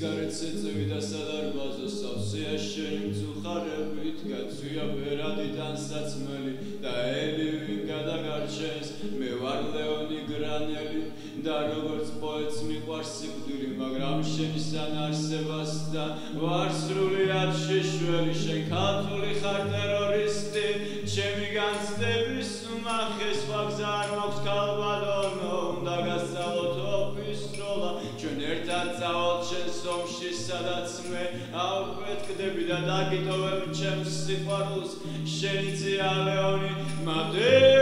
სიგარეტს ეწევი და სადარბაზო სავსეა შენი მწუხარებით გაცვია ბერადი დანსაცმელი და ელი ვინ გადაგარჩენს მე ვარ ლეონი გრანელი და როგორც პოეტს მიყვარს სიკვდილი მაგრამ შენი სანარსებას და ვარ სრულიად შეშველი შენ ქართული ხარ ტერორისტი ჩემი განცდების მახეს ვაგზა არ მაქვს ოფისროლა ჩვენ ერთად წავალთ შენ სომში სადაც მე აუკვეთკდები და დაგიტოვებ ჩემს სიყვარულს. შენი ძია ლეონი მადელა